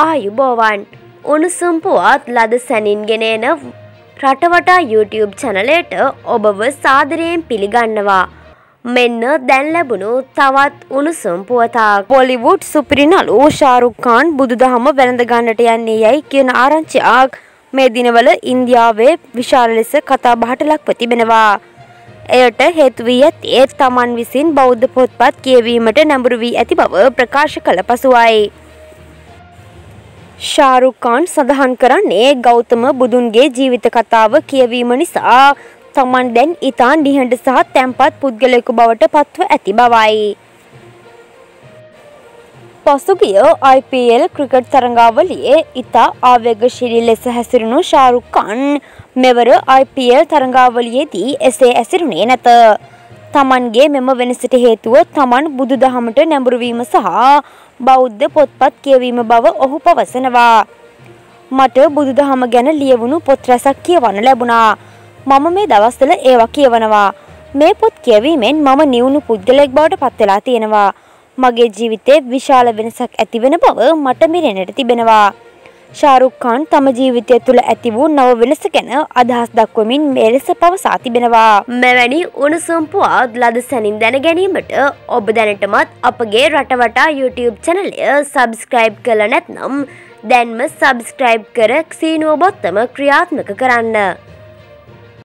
ආයුබෝවන් උණුසුම් පුවත් ලද සැනින්ගෙන එන රටවටා YouTube චනලයට ඔබව සාදරයෙන් පිළිගන්නවා. මෙන්න දැන් ලැබුණු තවත් උණුසුම් පුවතාක්. පොලිවුඩ් සුපිරිනලු ශාරුක්කාන් බුදුදහම වැළඳ ගන්නට යන්නේ යැයි කියන ආරංචියක් මේ දිනවල ඉන්දියාවේ විශාල ලෙස කතා බහට ලක්ව තිබෙනවා. එයට හේතු වී ඇත්තේ තමන් විසින් බෞද්ධ පොත්පත් කියවීමට නැඹුරු වී ඇති බව ප්‍රකාශ කළ පසුවයි. ශාරුඛාන් සඳහන් කරන්නේ ගෞතම බුදුන්ගේ ජීවිත කතාව කියවීම නිසා තමන් දැන් ඉතා නිහඬ සහ තැන්පත් පුද්ගලයෙකු බවට පත්ව ඇති බවයි. පසුගිය IPL ක්‍රිකට් තරඟාවලියේ ඉතා ආවේගශීලී ලෙස හැසිරුණු ශාරුඛාන් මෙවර IPL තරඟාවලියේදී එසේ ඇසිරුණේ නැත. තමන්ගේ මෙම වෙනසට හේතුව තමන් බුදු දහමට නැඹුරුවීම සහ බෞද්ධ පොත්පත් කියවීම බව ඔහු පවසනවා. මට බුදු දහම ගැන ලියවුණු පොත් රැසක් කියවන්න ලැබුණා. මම මේ දවස්වල ඒවා කියවනවා. මේ පොත් කියවීමෙන් මම නිවුණු පුද්ගලයෙක් බවට පත්වෙලා තියෙනවා. මගේ ජීවිතේ විශාල වෙනසක් ඇතිවෙන බව මට මිරෙනට තිබෙනවා. ශාරුක් ખાන් තම ජීවිතය තුළ ඇති වූ නව වෙනස ගැන අදහස් දක්වමින් මේ ලෙස පවසා තිබෙනවා. මෙවැනි උණුසුම් පුවත් ලද සැනින් දැන ගැනීමට ඔබ දැනටමත් අපගේ රටවටා YouTube චැනලය සබස්ක්‍රයිබ් කළ නැත්නම් දැන්ම සබස්ක්‍රයිබ් කර සීනුව බොත්තම ක්‍රියාත්මක කරන්න.